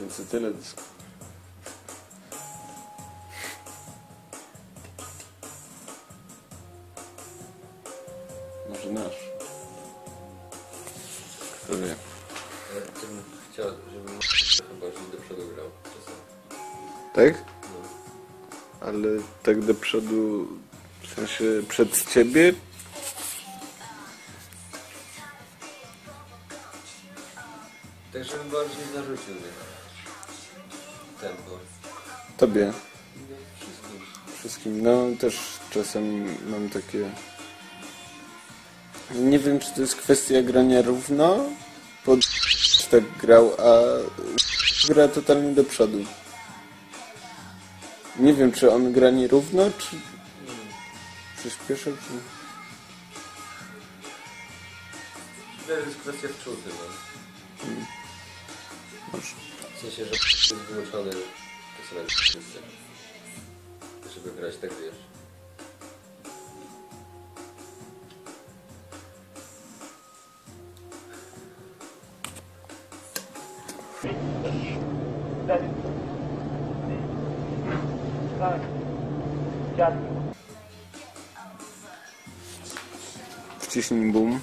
Więc to tyle dysku. Może nasz. Kto wie. Ja bym chciał, żeby chyba już do przodu grał czasem. Tak? No. Ale tak do przodu, w sensie przed ciebie? Tak, żeby bardziej narzucił mnie. Tempo. Tobie. No, wszystkim. Wszystkim. No też czasami mam takie... Nie wiem, czy to jest kwestia grania równo, bo tak grał, a gra totalnie do przodu. Nie wiem, czy on gra nierówno, czy przyspieszył, czy... To jest kwestia wczuty, no. Może. W sensie, że jest wyłączony czasem jak wszyscy. Żeby grać tak, wiesz. Wciśnij boom.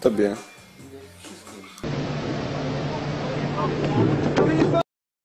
Tobie. Wszystkim.